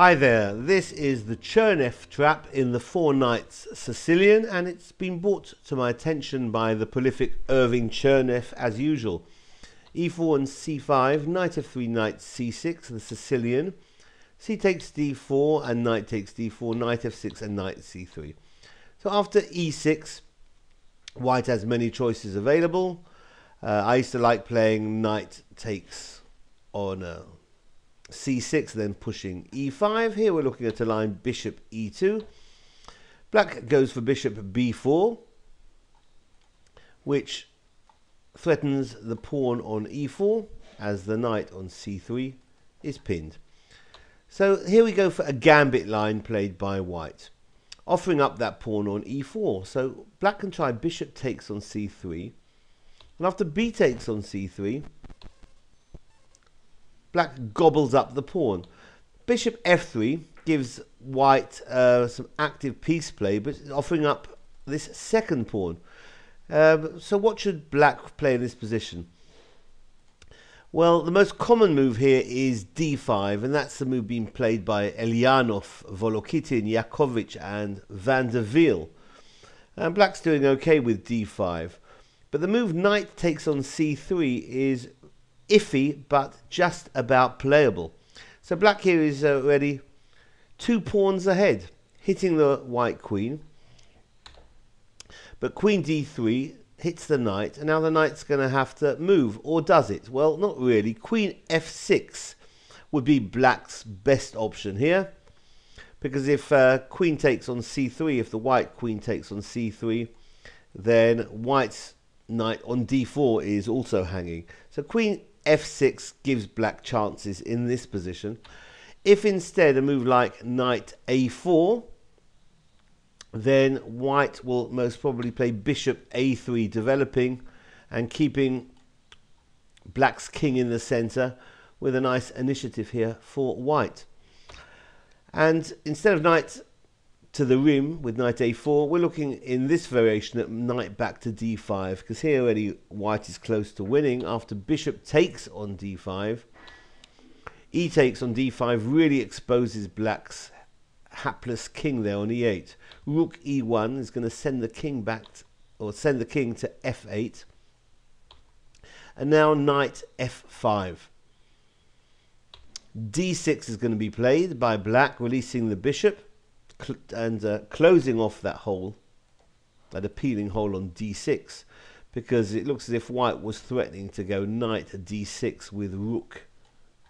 Hi there, this is the Chernev trap in the Four Knights Sicilian and it's been brought to my attention by the prolific Irving Chernev as usual. e4 and c5, knight f3, knight c6, the Sicilian. c takes d4 and knight takes d4, knight f6 and knight c3. So after e6, white has many choices available. Uh, I used to like playing knight takes on uh, c6, then pushing e5. Here we're looking at a line bishop e2. Black goes for bishop b4, which threatens the pawn on e4 as the knight on c3 is pinned. So here we go for a gambit line played by white, offering up that pawn on e4. So black can try bishop takes on c3, and after b takes on c3, black gobbles up the pawn. Bishop f3 gives white uh, some active piece play, but offering up this second pawn. Um, so what should black play in this position? Well, the most common move here is d5, and that's the move being played by Elyanov, Volokitin, Yakovich, and Van der Wiel. And black's doing okay with d5. But the move knight takes on c3 is iffy, but just about playable. So black here is already two pawns ahead, hitting the white queen. But queen d3 hits the knight, and now the knight's going to have to move, or does it? Well, not really. Queen f6 would be black's best option here, because if uh, queen takes on c3, if the white queen takes on c3, then white's knight on d4 is also hanging. So queen f6 gives black chances in this position. If instead a move like knight a4, then white will most probably play bishop a3 developing and keeping black's king in the center with a nice initiative here for white. And instead of knight to the rim with knight a4, we're looking in this variation at knight back to d5, because here already white is close to winning after bishop takes on d5. e takes on d5 really exposes black's hapless king there on e8. Rook e1 is going to send the king back, to, or send the king to f8. And now knight f5. d6 is going to be played by black, releasing the bishop and uh, closing off that hole, that appealing hole on d6, because it looks as if white was threatening to go knight d6 with rook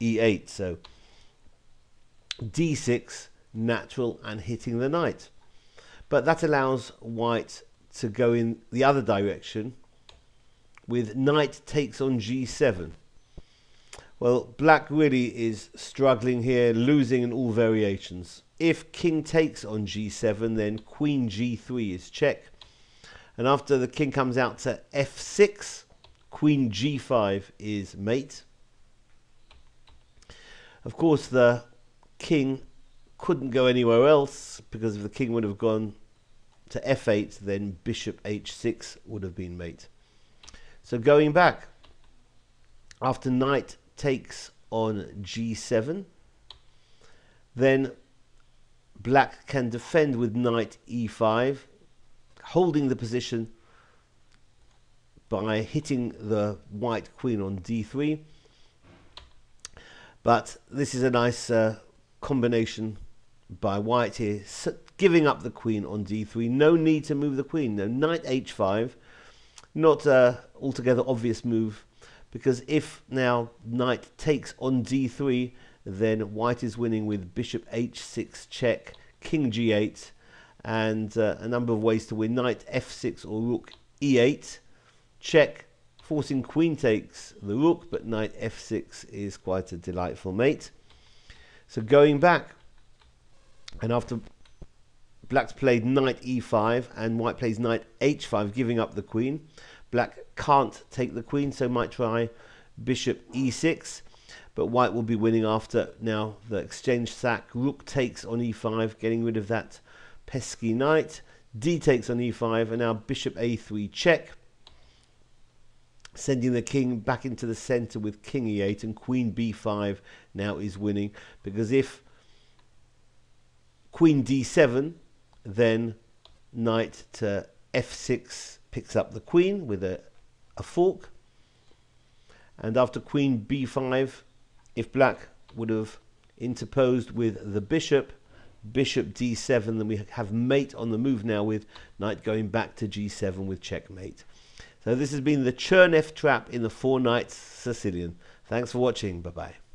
e8. So d6 natural and hitting the knight. But that allows white to go in the other direction with knight takes on g7. Well, black really is struggling here, losing in all variations. If king takes on g7, then queen g3 is check. And after the king comes out to f6, queen g5 is mate. Of course, the king couldn't go anywhere else because if the king would have gone to f8, then bishop h6 would have been mate. So going back, after knight takes on g7, then black can defend with knight e5, holding the position by hitting the white queen on d3. But this is a nice uh, combination by white here, giving up the queen on d3. No need to move the queen. No, knight h5, not altogether obvious move, because if now knight takes on d3, then white is winning with bishop h6 check, king g8, and uh, a number of ways to win. Knight f6 or rook e8, check, forcing queen takes the rook, but knight f6 is quite a delightful mate. So going back, and after black's played knight e5 and white plays knight h5, giving up the queen, black can't take the queen, so might try bishop e6 but white will be winning after now the exchange sack. Rook takes on e5, getting rid of that pesky knight. D takes on e5, and now bishop a3 check. Sending the king back into the center with king e8 and queen b5 now is winning because if queen d7, then knight to f6 picks up the queen with a, a fork. And after queen b5, if black would have interposed with the bishop, bishop d7, then we have mate on the move now with knight going back to g7 with checkmate. So this has been the Chernev trap in the Four Knights Sicilian. Thanks for watching. Bye-bye.